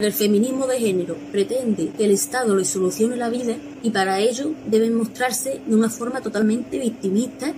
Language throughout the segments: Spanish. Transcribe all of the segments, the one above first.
El feminismo de género pretende que el Estado le solucione la vida y para ello deben mostrarse de una forma totalmente victimista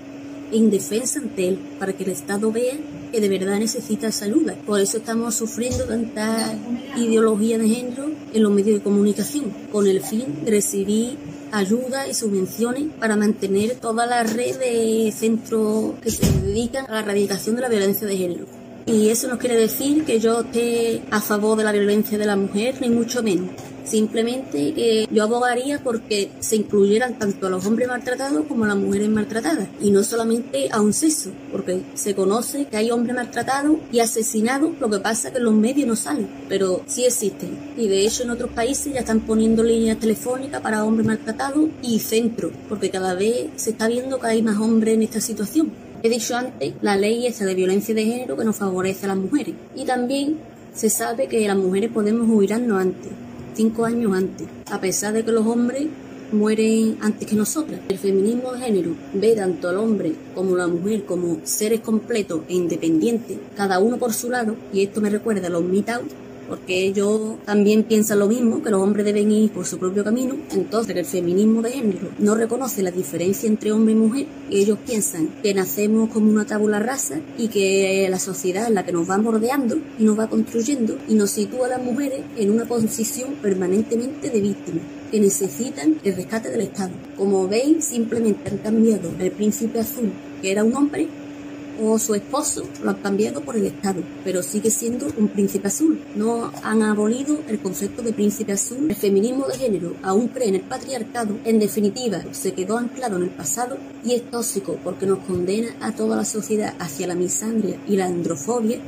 e indefensa ante él, para que el Estado vea que de verdad necesita esa ayuda. Por eso estamos sufriendo tanta ideología de género en los medios de comunicación, con el fin de recibir ayuda y subvenciones para mantener toda la red de centros que se dedican a la erradicación de la violencia de género. Y eso no quiere decir que yo esté a favor de la violencia de la mujer, ni mucho menos. Simplemente que yo abogaría porque se incluyeran tanto a los hombres maltratados como a las mujeres maltratadas. Y no solamente a un sexo, porque se conoce que hay hombres maltratados y asesinados, lo que pasa es que los medios no salen, pero sí existen. Y de hecho en otros países ya están poniendo líneas telefónicas para hombres maltratados y centros, porque cada vez se está viendo que hay más hombres en esta situación. He dicho antes la ley esa de violencia de género que nos favorece a las mujeres. Y también se sabe que las mujeres podemos jubilarnos antes cinco años antes, a pesar de que los hombres mueren antes que nosotras. El feminismo de género ve tanto al hombre como la mujer como seres completos e independientes, cada uno por su lado, y esto me recuerda a los meet porque ellos también piensan lo mismo, que los hombres deben ir por su propio camino. Entonces, el feminismo de género no reconoce la diferencia entre hombre y mujer ellos piensan que nacemos como una tabula rasa y que la sociedad es la que nos va bordeando y nos va construyendo y nos sitúa a las mujeres en una posición permanentemente de víctimas que necesitan el rescate del Estado. Como veis, simplemente han cambiado el príncipe azul, que era un hombre, o su esposo lo han cambiado por el Estado, pero sigue siendo un príncipe azul. No han abolido el concepto de príncipe azul. El feminismo de género aún cree en el patriarcado. En definitiva, se quedó anclado en el pasado y es tóxico porque nos condena a toda la sociedad hacia la misandria y la androfobia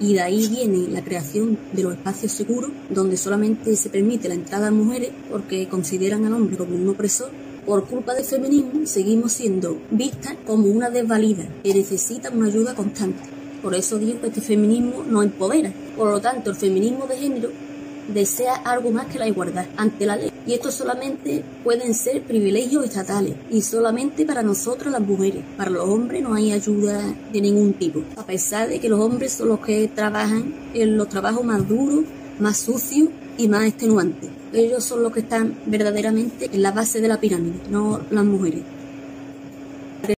y de ahí viene la creación de los espacios seguros donde solamente se permite la entrada a mujeres porque consideran al hombre como un opresor por culpa del feminismo seguimos siendo vistas como una desvalida que necesita una ayuda constante. Por eso digo que este feminismo no empodera. Por lo tanto, el feminismo de género desea algo más que la igualdad ante la ley. Y esto solamente pueden ser privilegios estatales y solamente para nosotros las mujeres. Para los hombres no hay ayuda de ningún tipo. A pesar de que los hombres son los que trabajan en los trabajos más duros, más sucios y más extenuantes. Ellos son los que están verdaderamente en la base de la pirámide, no las mujeres.